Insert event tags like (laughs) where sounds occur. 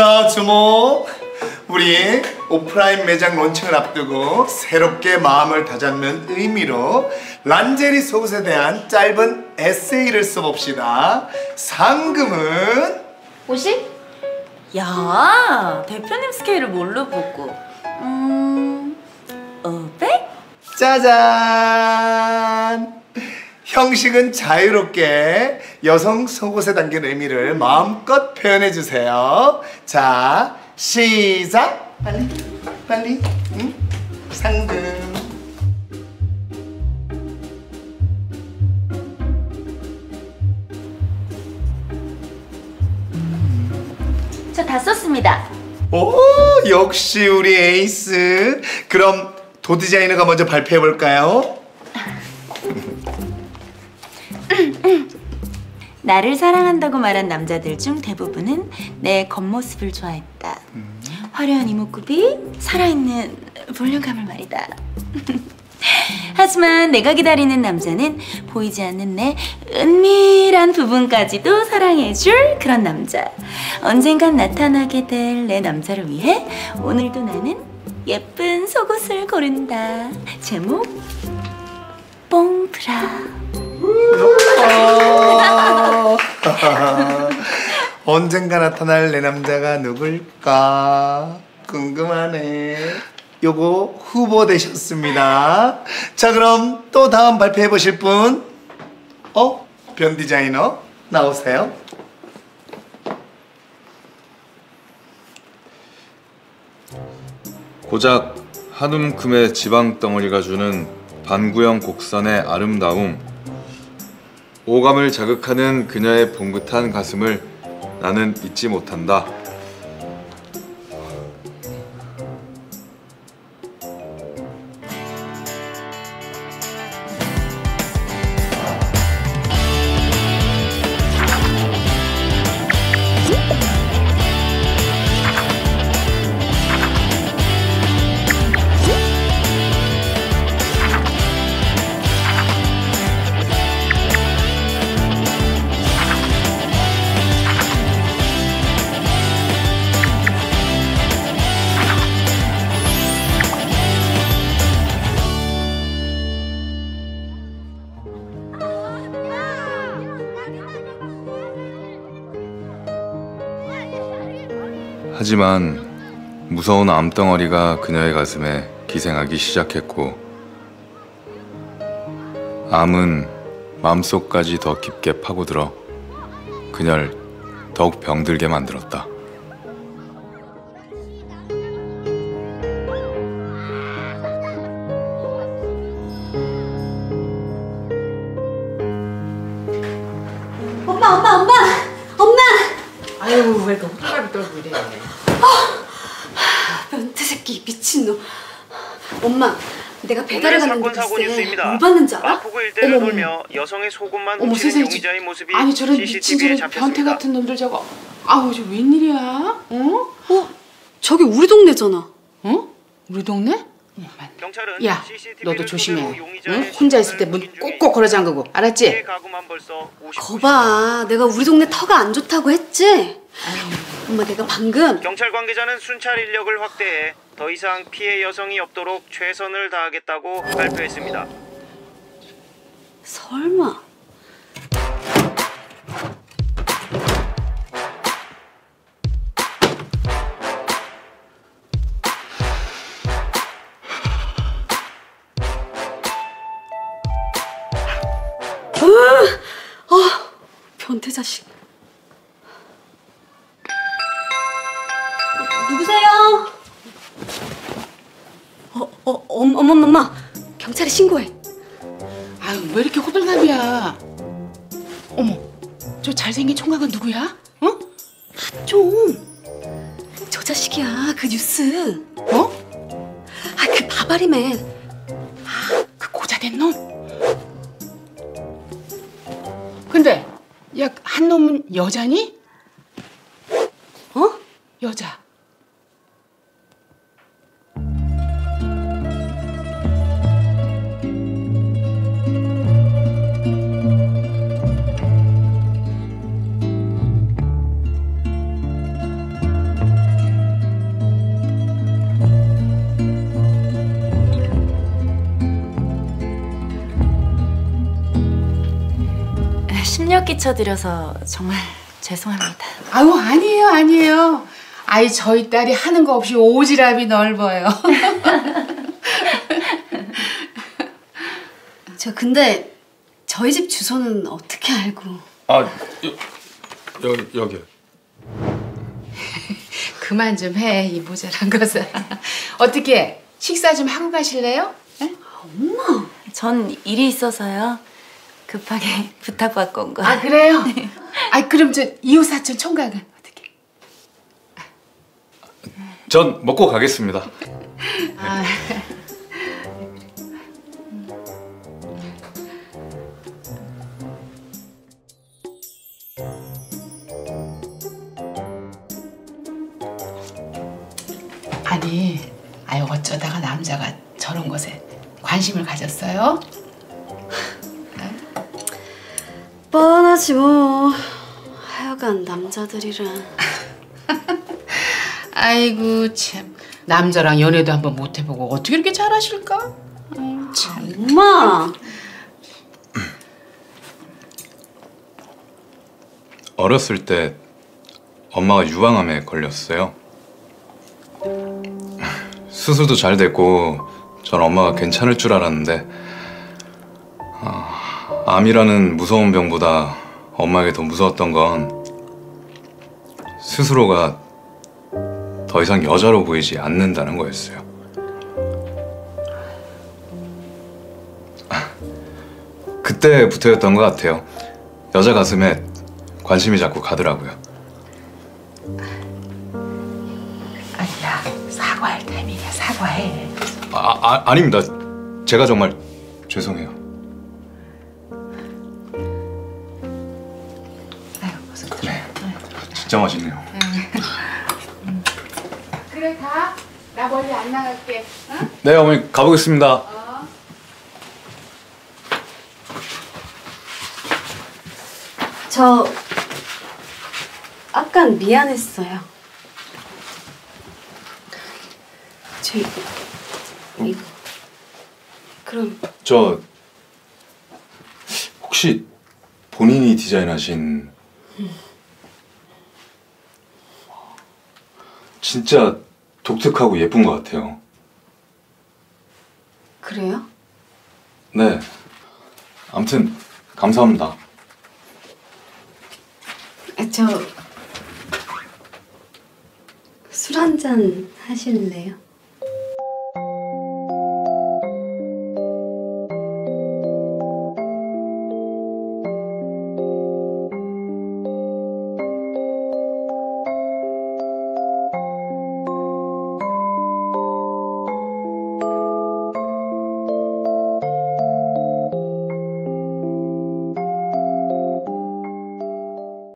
자 주모 우리 오프라인 매장 론칭을 앞두고 새롭게 마음을 다잡는 의미로 란제리 속옷에 대한 짧은 에세이를 써봅시다 상금은 50? 야, 대표님 스케일을 뭘로 보고? 음, 500? 짜잔 형식은 자유롭게 여성 속옷에 담긴 의미를 마음껏 표현해 주세요 자 시작 빨리 빨리 응? 상금 저 다 썼습니다. 오 역시 우리 에이스 그럼 도 디자이너가 먼저 발표해 볼까요? 나를 사랑한다고 말한 남자들 중 대부분은 내 겉모습을 좋아했다. 화려한 이목구비, 살아있는 볼륨감을 말이다. (laughs) 하지만 내가 기다리는 남자는 보이지 않는 내 은밀한 부분까지도 사랑해줄 그런 남자. 언젠간 나타나게 될 내 남자를 위해 오늘도 나는 예쁜 속옷을 고른다. 제목 뽕브라. 어. 언젠가 나타날 내 남자가 누굴까 궁금하네. 요거 후보 되셨습니다. 자 그럼 또 다음 발표해 보실 분, 어? 변 디자이너 나오세요. 고작 한 움큼의 지방 덩어리가 주는 반구형 곡선의 아름다움 오감을 자극하는 그녀의 봉긋한 가슴을 나는 잊지 못한다 하지만 무서운 암덩어리가 그녀의 가슴에 기생하기 시작했고 암은 마음속까지 더 깊게 파고들어 그녀를 더욱 병들게 만들었다. 엄마 엄마 엄마 엄마 아유 왜 이렇게 떨고 이래 변태 새끼 미친놈 엄마 내가 배달을 갔는데 사건 사고 글쎄 뉴스입니다. 뭘 봤는지 알아? 마포구 일대를 어머, 돌며 여성의 속옷만 어머 훔치는 용의자의 모습이 아니 저런 미친 저런 변태 잡혔습니다. 같은 놈들 저거 아우 저 웬일이야 어? 어? 저기 우리 동네잖아 어? 우리 동네? 경찰은 야 CCTV를 너도 조심해 응? 혼자 있을 때 문 꼭꼭 걸어 잠그고 알았지? 가구만 벌써 50 거봐 내가 우리 동네 터가 안 좋다고 했지? 엄마 내가 방금 경찰 관계자는 순찰 인력을 확대해 더 이상 피해 여성이 없도록 최선을 다하겠다고 발표했습니다. 설마 으, 아, 변태 자식. 어, 엄, 어머, 엄마, 경찰에 신고해. 아유 왜 이렇게 호들갑이야 어머 저 잘생긴 총각은 누구야? 어? 좀. 저 자식이야, 그 뉴스. 어? 아, 그 바바리맨. 그 고자된 놈? 근데 야 한 놈은 여자니? 어? 여자 심력 끼쳐드려서 정말 죄송합니다. 아유 아니에요 아니에요. 아이 저희 딸이 하는 거 없이 오지랖이 넓어요. (laughs) 저 근데 저희 집 주소는 어떻게 알고? 아, 여, 여, 여기요. (laughs) 그만 좀 해 이 모자란 것을. 어떻게 식사 좀 하고 가실래요? 에? 전 일이 있어서요. 급하게 (laughs) 부탁받고 온 거예요. 아 그래요? (laughs) 아 그럼 저 이웃 사촌 총각은 어떻게? 전 먹고 가겠습니다. 아, 아니, 아유 어쩌다가 남자가 저런 것에 관심을 가졌어요? 뻔하지 뭐. 하여간 남자들이란. (laughs) 아이고 참 남자랑 연애도 한번 못 해보고 어떻게 이렇게 잘하실까? 참. 엄마! 어렸을 때 엄마가 유방암에 걸렸어요. 수술도 잘 됐고 전 엄마가 괜찮을 줄 알았는데 아, 암이라는 무서운 병보다 엄마에게 더 무서웠던 건 스스로가 더 이상 여자로 보이지 않는다는 거였어요. 아, (laughs) 그때부터였던 것 같아요. 여자 가슴에 관심이 자꾸 가더라고요. 아니야 사과할 타이밍이야 사과해. 아, 아 아닙니다. 제가 정말 죄송해요. 진짜 맛있네요. 그래 가. 나 멀리 안 나갈게. 응? 네, 어머니 가보겠습니다. 저 아깐 미안했어요. 저 이거 그럼 저 혹시 본인이 디자인하신 진짜 독특하고 예쁜 것 같아요. 그래요? 네. 아무튼 감사합니다. 저 술 한 잔 하실래요?